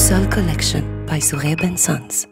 Soul Collection by Sureb and Sons.